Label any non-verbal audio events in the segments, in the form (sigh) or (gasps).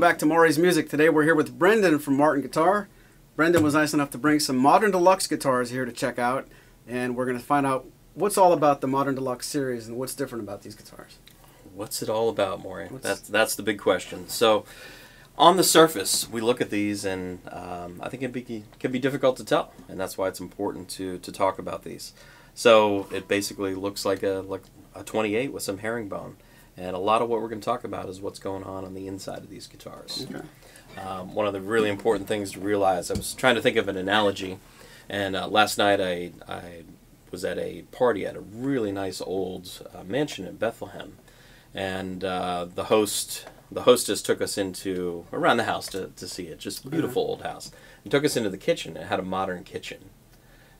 Welcome back to Maury's Music. Today we're here with Brenden from Martin Guitar. Brenden was nice enough to bring some Modern Deluxe guitars here to check out, and we're going to find out what's all about the Modern Deluxe series and what's different about these guitars. What's it all about, Maury? That's that's the big question. So, on the surface, we look at these, and um, I think it be, can be difficult to tell, and that's why it's important to to talk about these. So it basically looks like a like a 28 with some herringbone, and a lot of what we're going to talk about is what's going on on the inside of these guitars. Okay. Um, one of the really important things to realize, I was trying to think of an analogy, and uh, last night I I was at a party at a really nice old uh, mansion in Bethlehem, and uh, the host the hostess took us into around the house to, to see it just beautiful old house. And took us into the kitchen. It had a modern kitchen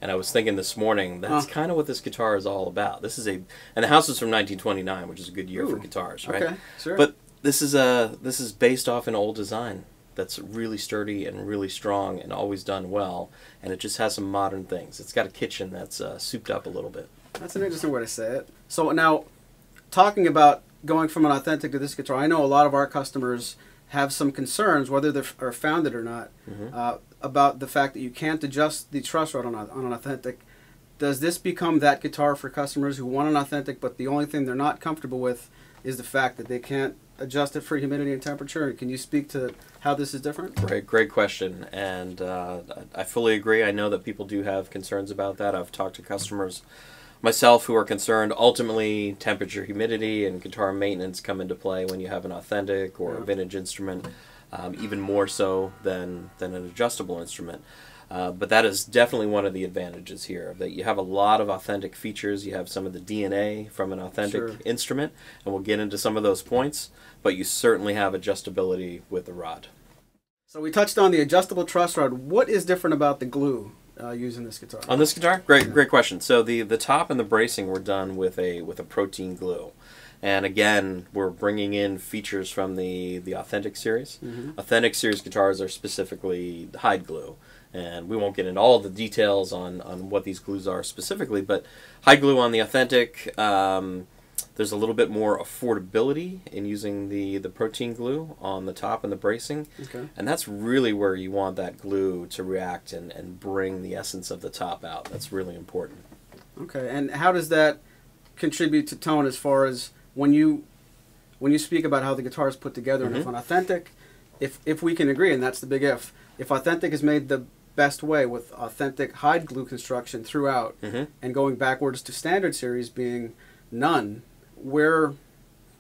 and i was thinking this morning that's Huh. kind of what this guitar is all about this is a and the house is from 1929 which is a good year for guitars right Okay, sure. but this is a this is based off an old design that's really sturdy and really strong and always done well and it just has some modern things it's got a kitchen that's uh, souped up a little bit That's an interesting way to say it. So now, talking about going from an authentic to this guitar, I know a lot of our customers have some concerns, whether they are founded or not, Mhm. uh, about the fact that you can't adjust the truss rod on, a, on an authentic. Does this become that guitar for customers who want an authentic, but the only thing they're not comfortable with is the fact that they can't adjust it for humidity and temperature? Can you speak to how this is different? Great, great question, and uh, I fully agree. I know that people do have concerns about that. I've talked to customers myself who are concerned. Ultimately, temperature, humidity, and guitar maintenance come into play when you have an authentic or a Yeah. vintage instrument, um, even more so than than an adjustable instrument. Uh, but that is definitely one of the advantages here that you have a lot of authentic features. You have some of the DNA from an authentic Sure. instrument, and we'll get into some of those points. But you certainly have adjustability with the rod. So we touched on the adjustable truss rod. What is different about the glue uh, used in this guitar? On this guitar, great, great question. So the the top and the bracing were done with a with a protein glue, and again, we're bringing in features from the the authentic series. Mhm. Authentic series guitars are specifically hide glue, and we won't get into all the details on on what these glues are specifically, but hide glue on the authentic. Um, there's a little bit more affordability in using the, the protein glue on the top and the bracing. Okay. And that's really where you want that glue to react and, and bring the essence of the top out. That's really important. Okay, and how does that contribute to tone as far as when you when you speak about how the guitar is put together and if Mhm. an authentic if if we can agree and that's the big if if authentic is made the best way with authentic hide glue construction throughout Mm-hmm. and going backwards to standard series being none where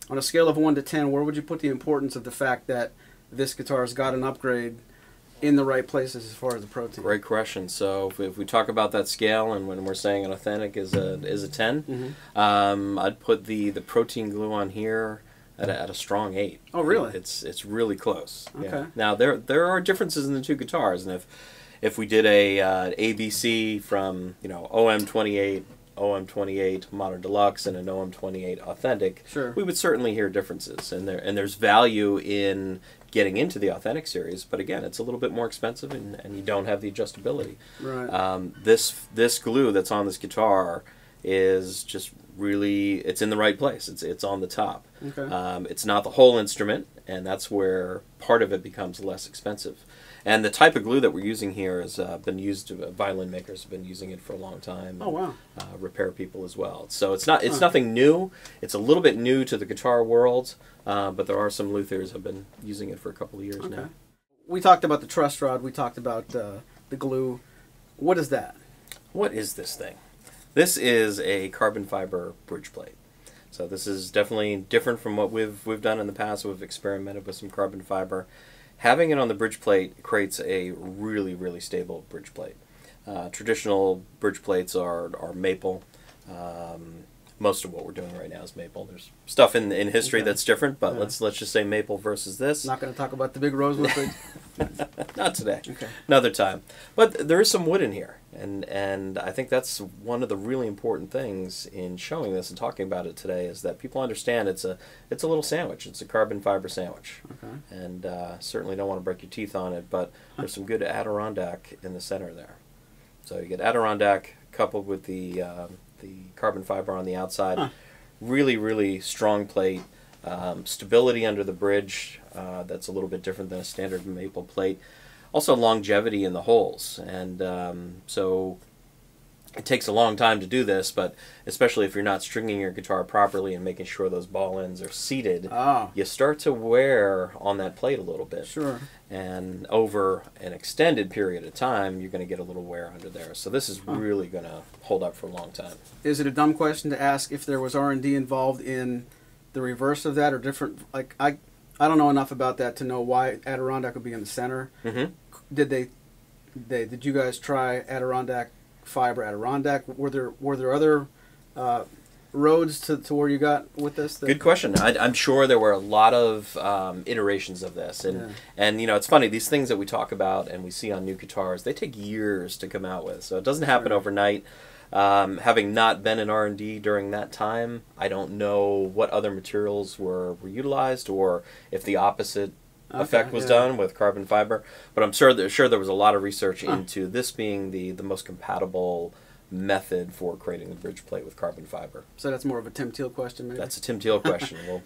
on a scale of 1 to 10 where would you put the importance of the fact that this guitar's got an upgrade in the right places as far as the protein Great question. So if we, if we talk about that scale and when we're saying an authentic is a is a 10, Mhm. um, I'd put the, the protein glue on here at a, at a strong 8. Oh, really? It's it's really close. Yeah. Okay. Now there there are differences in the two guitars and if if we did a uh, ABC from, you know, OM28 OM28 Modern Deluxe and an OM28 Authentic, Sure. we would certainly hear differences, and there and there's value in getting into the Authentic series. But again, it's a little bit more expensive, and, and you don't have the adjustability. right Um, this this glue that's on this guitar is just really it's in the right place. It's it's on the top. okay Um, it's not the whole instrument, and that's where part of it becomes less expensive. And the type of glue that we're using here has uh, been used. Uh, violin makers have been using it for a long time. oh wow uh, repair people as well. So it's not it's Huh. nothing new. It's a little bit new to the guitar world, uh, but there are some luthiers have been using it for a couple of years Okay. now. We talked about the truss rod. We talked about uh, the glue. What is that? What is this thing? This is a carbon fiber bridge plate. So this is definitely different from what we've we've done in the past. We've experimented with some carbon fiber. Having it on the bridge plate creates a really really stable bridge plate. Uh, traditional bridge plates are are maple. Um, most of what we're doing right now is maple. There's stuff in in history Okay. that's different, but Yeah. let's let's just say maple versus this. Not going to talk about the big rosewood. thing. (laughs) Not today. okay. Another time. But there is some wood in here, and and I think that's one of the really important things in showing this and talking about it today is that people understand it's a it's a little sandwich. It's a carbon fiber sandwich, Okay. and uh, certainly don't want to break your teeth on it. But there's some good Adirondack in the center there. So you get Adirondack coupled with the um the carbon fiber on the outside. Huh. Really, really strong plate. Um, stability under the bridge, uh, that's a little bit different than a standard maple plate. Also, longevity in the holes. And um, so it takes a long time to do this, but especially if you're not stringing your guitar properly and making sure those ball ends are seated, Oh, you start to wear on that plate a little bit. sure. And over an extended period of time, you're going to get a little wear under there. So this is Huh. really going to hold up for a long time. Is it a dumb question to ask if there was R and D involved in the reverse of that or different? Like I, I don't know enough about that to know why Adirondack would be in the center. Mm-hmm. Did they, they did you guys try Adirondack fiber Adirondack? Were there were there other uh, roads to, to where you got with this? that- Good question. I, I'm sure there were a lot of um, iterations of this, and Yeah. and you know it's funny these things that we talk about and we see on new guitars they take years to come out with, so it doesn't happen overnight. Um, having not been in R and D during that time, I don't know what other materials were, were utilized or if the opposite Okay, effect was yeah. done with carbon fiber. But I'm sure there, sure there was a lot of research Huh. into this being the the most compatible method for creating the bridge plate with carbon fiber. So that's more of a Tim Teel question, maybe. That's a Tim Teel question. (laughs) we'll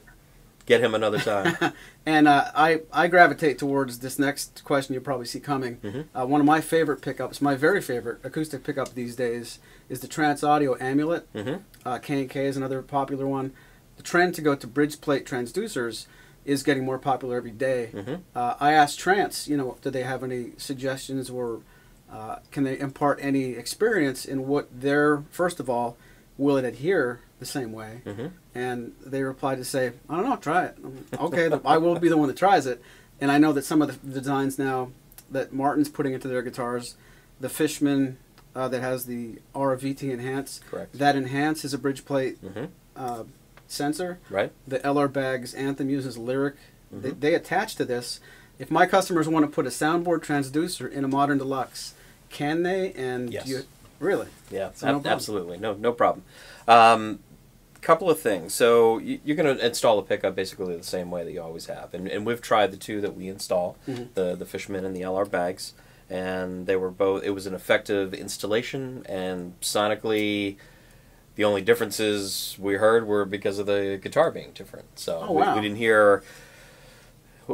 get him another time. (laughs) And uh, I, I gravitate towards this next question you'll probably see coming. Mhm. Uh, one of my favorite pickups, my very favorite acoustic pickup these days, is the Trance Audio Amulet. hmm Uh, K&K is another popular one. The trend to go to bridge plate transducers is getting more popular every day. hmm Uh, I asked Trance, you know, do they have any suggestions or uh, can they impart any experience in what their, first of all, will it adhere the same way? hmm and they replied to say, "I don't know, try it." Okay, I will be the one that tries it. And I know that some of the designs now that Martin's putting into their guitars, the Fishman uh, that has the RVT enhance, Correct. that enhance is a bridge plate hmm uh, sensor. Right. The LR Baggs Anthem uses Lyric. They, Mhm. they attach to this. If my customers want to put a soundboard transducer in a modern deluxe, can they? And Yes. you, really? Yeah, So ab- problem. absolutely. No, no problem. Um, couple of things. So you, you're going to install a pickup basically the same way that you always have, and, and we've tried the two that we install, Mhm. the the Fishman and the LR Baggs, and they were both. It was an effective installation, and sonically, the only differences we heard were because of the guitar being different. So Oh, we, wow. we didn't hear.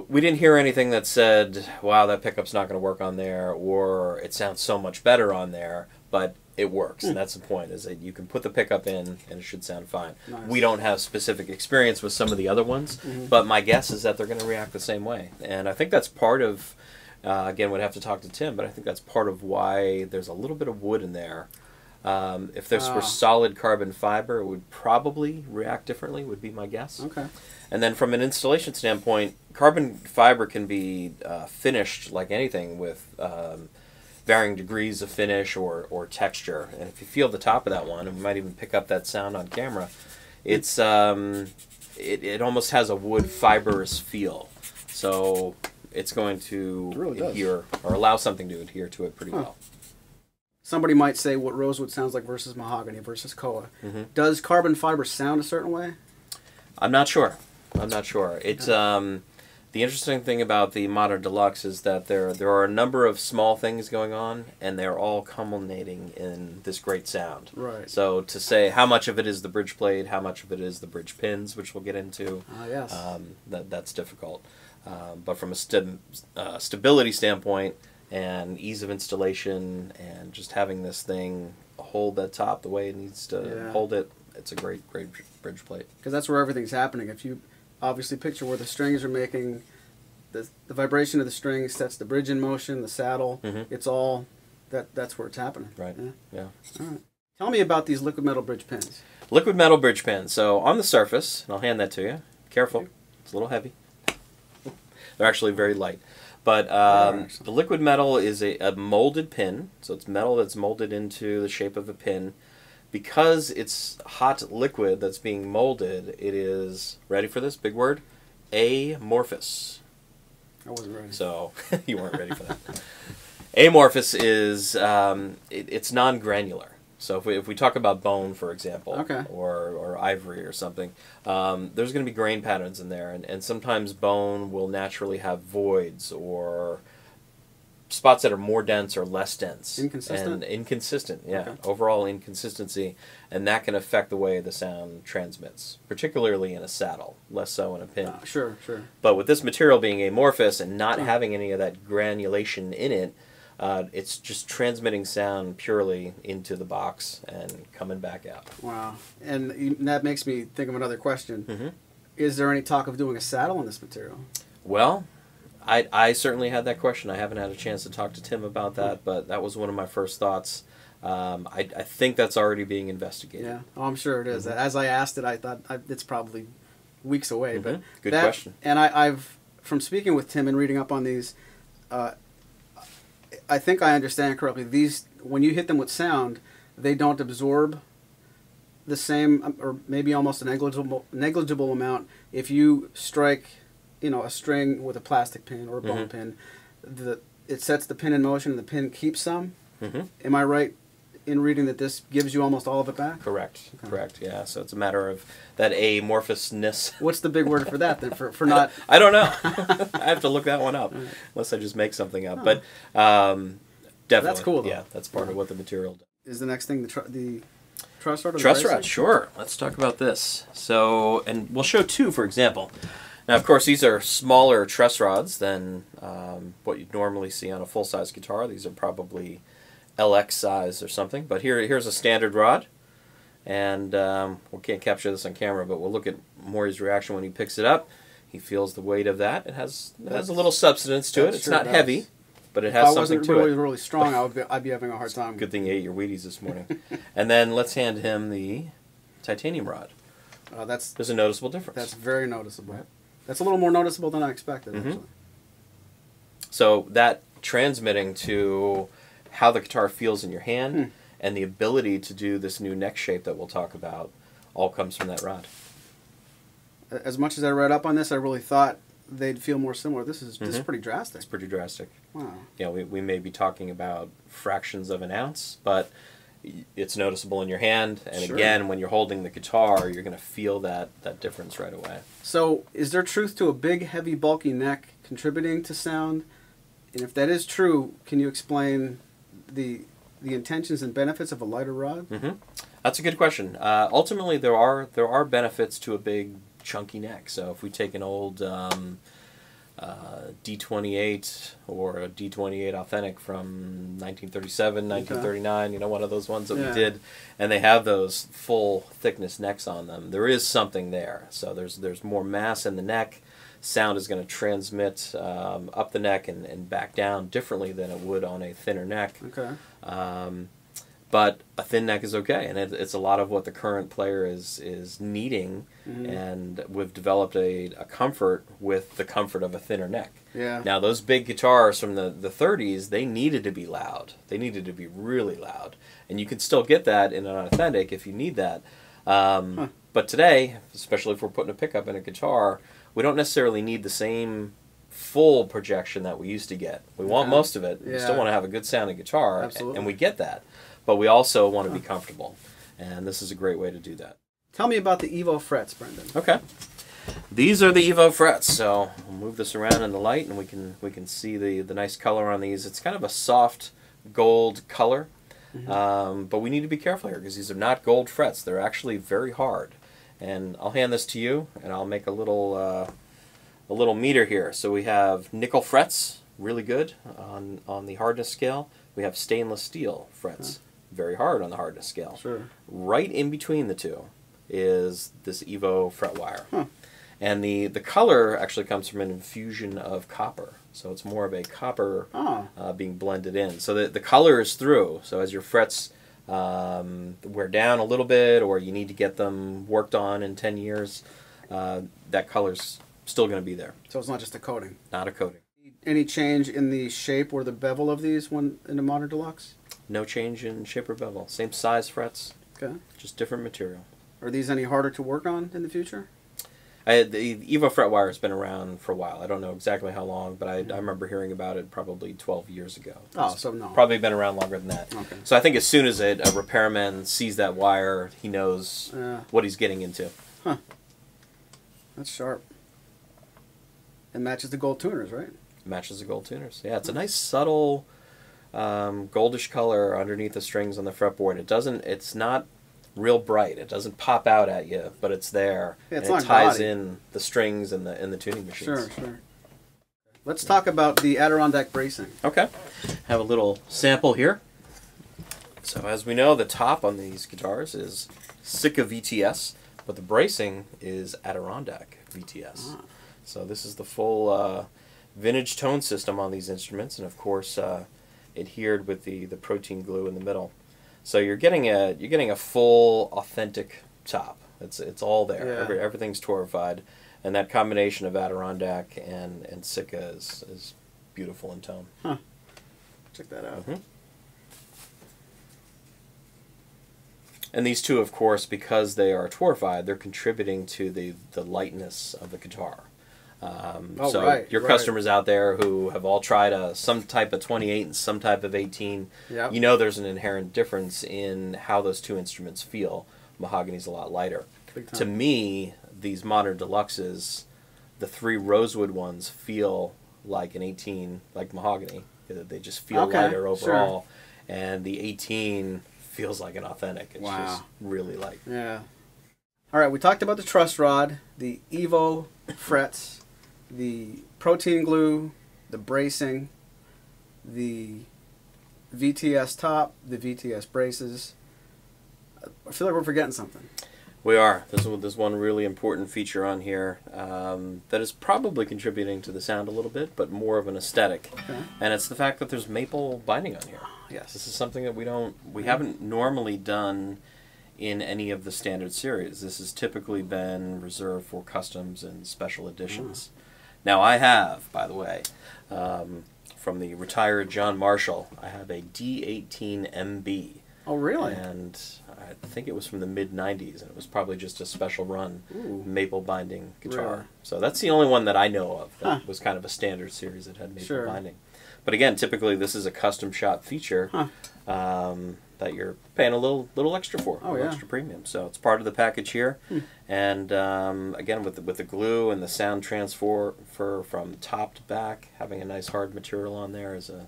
We didn't hear anything that said, "Wow, that pickup's not going to work on there," or "It sounds so much better on there." But it works, and that's the point: is that you can put the pickup in, and it should sound fine. Nice. We don't have specific experience with some of the other ones, Mhm. but my guess is that they're going to react the same way, and I think that's part of. Uh, again, would have to talk to Tim, but I think that's part of why there's a little bit of wood in there. Um, if this Ah. were solid carbon fiber, it would probably react differently. Would be my guess. Okay. And then from an installation standpoint, carbon fiber can be uh, finished like anything with um, varying degrees of finish or, or texture. And if you feel the top of that one, and we might even pick up that sound on camera, it's um, it, it almost has a wood fibrous feel. So it's going to It really does. adhere or allow something to adhere to it pretty Huh. well. Somebody might say what rosewood sounds like versus mahogany versus koa. Mhm. Does carbon fiber sound a certain way? I'm not sure. I'm not sure. It's um, the interesting thing about the modern deluxe is that there there are a number of small things going on, and they're all culminating in this great sound. Right. So to say how much of it is the bridge plate, how much of it is the bridge pins, which we'll get into, Ah, yes. um, that that's difficult. Um, but from a st- uh, stability standpoint and ease of installation and just having this thing hold that top the way it needs to Yeah. hold it, it's a great great bridge plate. Because that's where everything's happening. If you obviously picture where the strings are making, the, the vibration of the strings sets the bridge in motion, the saddle. Mhm. It's all that. That's where it's happening. Right. Yeah. Yeah. All right. Tell me about these liquid metal bridge pins. Liquid metal bridge pins. So on the surface, and I'll hand that to you. Careful, it's a little heavy. They're actually very light. But um, the liquid metal is a, a molded pin, so it's metal that's molded into the shape of a pin. Because it's hot liquid that's being molded, it is ready for this big word, amorphous. I wasn't ready. So (laughs) you weren't ready for that. Amorphous is um, it, it's non-granular. So if we, if we talk about bone, for example, Okay. or, or ivory or something, um, there's going to be grain patterns in there, and, and sometimes bone will naturally have voids or spots that are more dense or less dense. Inconsistent? And inconsistent, yeah. Okay. Overall inconsistency. And that can affect the way the sound transmits, particularly in a saddle, less so in a pin. Uh, sure, sure. But with this material being amorphous and not having any of that granulation in it, uh, it's just transmitting sound purely into the box and coming back out. Wow. And that makes me think of another question. Mhm. Is there any talk of doing a saddle on this material? Well, I, I certainly had that question. I haven't had a chance to talk to Tim about that, but that was one of my first thoughts. Um, I, I think that's already being investigated. Yeah. Oh, I'm sure it is. Mhm. As I asked it, I thought I, it's probably weeks away. But Mhm. Good that- question. And I, I've from speaking with Tim and reading up on these, uh, I think I understand correctly. These when you hit them with sound, they don't absorb the same um, or maybe almost a negligible negligible amount if you strike, you know, a string with a plastic pin or a bone Mhm. pin. The it sets the pin in motion and the pin keeps some. hmm Am I right in reading that this gives you almost all of it back? Correct. Okay. Correct. Yeah. So it's a matter of that amorphousness. (laughs) What's the big word for that then? For for (laughs) not I don't know. (laughs) I have to look that one up, unless I just make something up. Huh. But um, definitely, That's cool, though. Yeah, that's part of what the material does. is the next thing the tr- the truss rod. or Truss rod, sure. Let's talk about this. So, and we'll show two, for example. Now, of course, these are smaller truss rods than um, what you'd normally see on a full-size guitar. These are probably LX size or something. But here, here's a standard rod, and um, we can't capture this on camera, but we'll look at Maury's reaction when he picks it up. He feels the weight of that. It has it has a little substance to it. It's sure not does. heavy, but it If has I something wasn't to really it. really strong, I would be, I'd be having a hard (laughs) time. Good thing you ate your Wheaties this morning. and then let's hand him the titanium rod. Uh, that's There's a noticeable difference. that's very noticeable. Right. That's a little more noticeable than I expected. Mhm. Actually. so that transmitting to how the guitar feels in your hand Hmm. and the ability to do this new neck shape that we'll talk about all comes from that rod. As much as I read up on this, I really thought they'd feel more similar. This is this is Mhm. pretty drastic. It's pretty drastic. Wow. Yeah, we, we may be talking about fractions of an ounce, but it's noticeable in your hand. And Sure. again, when you're holding the guitar, you're going to feel that, that difference right away. So, is there truth to a big, heavy, bulky neck contributing to sound? And if that is true, can you explain the the intentions and benefits of a lighter rod? hmm That's a good question. Uh, ultimately, there are there are benefits to a big chunky neck. So if we take an old um, uh, D28 or a D28 authentic from 1937, 1939, you know, one of those ones that Yeah. we did, and they have those full thickness necks on them. There is something there. So there's there's more mass in the neck. Sound is going to transmit um, up the neck and, and back down differently than it would on a thinner neck. Okay. Um, but a thin neck is okay, and it, it's a lot of what the current player is is needing, Mhm. and we've developed a, a comfort with the comfort of a thinner neck. Yeah. Now, those big guitars from the, the 30s, they needed to be loud. They needed to be really loud, and you can still get that in an authentic if you need that. Um, Huh. But today, especially if we're putting a pickup in a guitar, we don't necessarily need the same full projection that we used to get. We want Yeah. most of it. Yeah. We still want to have a good sounding guitar, Absolutely. and we get that. But we also want to be comfortable, and this is a great way to do that. Tell me about the Evo frets, Brenden. Okay. These are the Evo frets. So we'll move this around in the light, and we can we can see the the nice color on these. It's kind of a soft gold color, um, but we need to be careful here because these are not gold frets. They're actually very hard. And I'll hand this to you, and I'll make a little uh, a little meter here. So we have nickel frets, really good on on the hardness scale. We have stainless steel frets, very hard on the hardness scale. Sure. Right in between the two is this Evo fret wire. Huh. And the, the color actually comes from an infusion of copper. So it's more of a copper Oh. uh, being blended in. So the, the color is through. So as your frets um, wear down a little bit or you need to get them worked on in 10 years, uh, that color's still going to be there. So it's not just a coating. Not a coating. Any change in the shape or the bevel of these when in the modern deluxe? No change in shape or bevel. Same size frets, Okay. just different material. Are these any harder to work on in the future? I, the Evo fret wire has been around for a while. I don't know exactly how long, but I, I remember hearing about it probably 12 years ago. Oh, It's so no. probably been around longer than that. Okay. So I think as soon as a, a repairman sees that wire, he knows Yeah. what he's getting into. Huh. That's sharp. It matches the gold tuners, right? Matches the gold tuners. Yeah, it's a nice subtle um, goldish color underneath the strings on the fretboard. It doesn't. It's not real bright. It doesn't pop out at you, but it's there. Yeah, it's and it ties gaudy. in the strings and the and the tuning machines. Sure, sure. Let's talk about the Adirondack bracing. Okay. Have a little sample here. So as we know, the top on these guitars is Sitka VTS, but the bracing is Adirondack VTS. Ah. So this is the full uh, vintage tone system on these instruments, and of course uh, adhered with the, the protein glue in the middle. So you're getting a you're getting a full authentic top. It's it's all there. Yeah. Every, everything's torrefied, and that combination of Adirondack and and Sitka is, is beautiful in tone. Check that out. Mhm. And these two, of course, because they are torrefied, they're contributing to the, the lightness of the guitar. Um, Oh, so right, your right. customers out there who have all tried a, some type of 28 and some type of 18, Yep. you know there's an inherent difference in how those two instruments feel. Mahogany's a lot lighter. To me, these modern deluxes, the three rosewood ones feel like an 18, like mahogany. They just feel Okay, lighter sure. overall, and the 18 feels like an authentic. It's Wow. just really light. Yeah. All right, we talked about the truss rod, the Evo frets, the protein glue, the bracing, the VTS top, the VTS braces. I feel like we're forgetting something. We are. There's, there's one really important feature on here um, that is probably contributing to the sound a little bit, but more of an aesthetic, Okay. and it's the fact that there's maple binding on here. (gasps) Yes. This is something that we don't, we haven't normally done in any of the standard series. This has typically been reserved for customs and special editions. Now I have, by the way, um, from the retired John Marshall, I have a D18MB. Oh, really? And I think it was from the mid 90s, and it was probably just a special run Ooh. maple binding guitar. Really? So that's the only one that I know of that Huh. was kind of a standard series that had maple Sure. binding. But again, typically this is a custom shop feature Huh. um, that you're paying a little little extra for, Oh, yeah. extra premium. So it's part of the package here. Hmm. And um, again, with the, with the glue and the sound transfer for, from top to back, having a nice hard material on there is a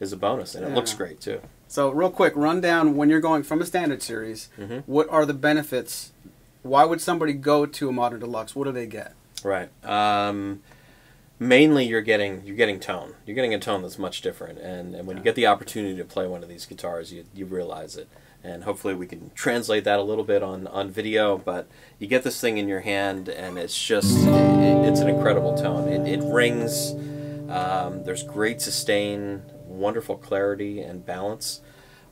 is a bonus, and it looks great too. So, real quick, run down when you're going from a standard series. Mhm. What are the benefits? Why would somebody go to a modern deluxe? What do they get? Right. Um, mainly, you're getting you're getting tone. You're getting a tone that's much different, and, and when you get the opportunity to play one of these guitars, you you realize it. And hopefully, we can translate that a little bit on on video. But you get this thing in your hand, and it's just it, it's an incredible tone. It, it rings. Um, there's great sustain, wonderful clarity and balance.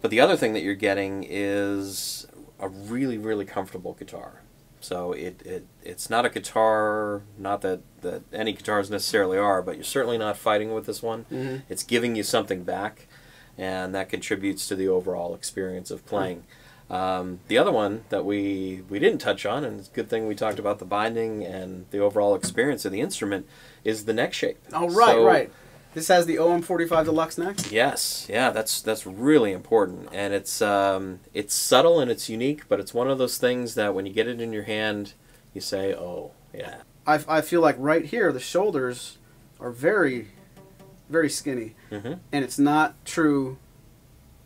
But the other thing that you're getting is a really, really comfortable guitar. So it, it it's not a guitar, not that, that any guitars necessarily are, but you're certainly not fighting with this one. Mhm. It's giving you something back, and that contributes to the overall experience of playing. Um, the other one that we we didn't touch on, and it's a good thing we talked about the binding and the overall experience of the instrument, is the neck shape. Oh, right, So- right. This has the OM45 Deluxe neck. Yes, yeah, that's that's really important, and it's um, it's subtle and it's unique, but it's one of those things that when you get it in your hand, you say, "Oh, yeah." I, I feel like right here the shoulders are very, very skinny, hmm and it's not true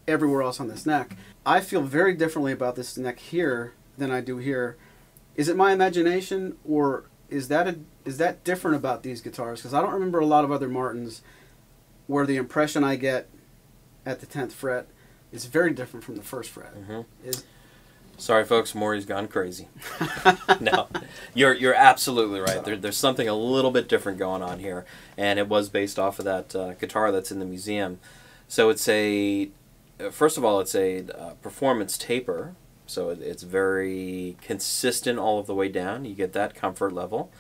everywhere else on this neck. I feel very differently about this neck here than I do here. Is it my imagination, or is that a, is that different about these guitars? Because I don't remember a lot of other Martins where the impression I get at the tenth fret is very different from the first fret. hmm Is Sorry, folks, Maury's gone crazy. (laughs) no, you're you're absolutely right. There, there's something a little bit different going on here, and it was based off of that uh, guitar that's in the museum. So it's a uh, first of all, it's a uh, performance taper, so it, it's very consistent all of the way down. You get that comfort level,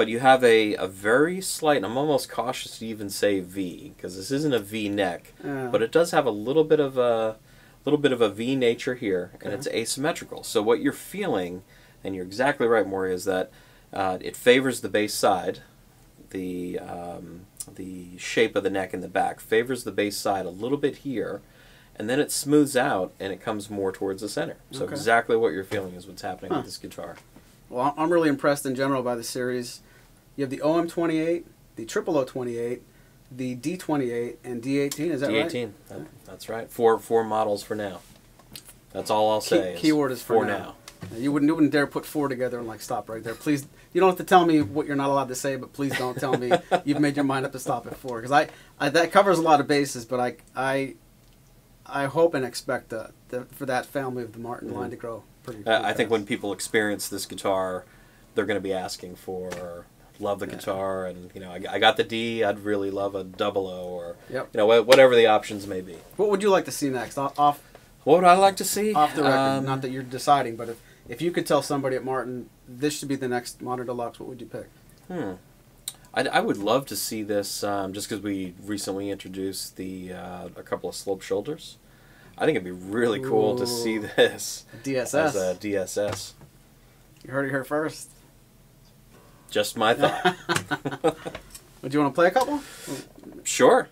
but you have a, a very slight. I'm almost cautious to even say V because this isn't a V neck, uh, but it does have a little bit of a little bit of a V nature here, and it's asymmetrical. So what you're feeling, and you're exactly right, Maury, is that uh, it favors the bass side. The um, the shape of the neck and the back favors the bass side a little bit here, and then it smooths out and it comes more towards the center. So Okay. exactly what you're feeling is what's happening Huh. with this guitar. Well, I'm really impressed in general by the series. You have the OM28, the Triple O28, the D28 and D18. Is that right? D18. That, that's right. Four four models for now. That's all I'll Key- say. is keyword is for now. You wouldn't, you wouldn't dare put four together and like stop right there. Please, you don't have to tell me what you're not allowed to say, but please don't tell me (laughs) you've made your mind up to stop at four because I, I that covers a lot of bases. But I I I hope and expect the, the for that family of the Martin mm-hmm. line to grow pretty. Pretty I think when people experience this guitar, they're going to be asking for love the Yeah. guitar, and you know, I, I got the D. I'd really love a double O, or Yep. you know, wha- whatever the options may be. What would you like to see next? Off off, What would I like to see? off the record. Um, Not that you're deciding, but if if you could tell somebody at Martin this should be the next Modern Deluxe, what would you pick? Hmm. I, I would love to see this um, just because we recently introduced the uh, a couple of slope shoulders. I think it'd be really cool to see (laughs) this DSS. as a DSS. you heard it here first. Just my thought. (laughs) Would you want to play a couple? sure.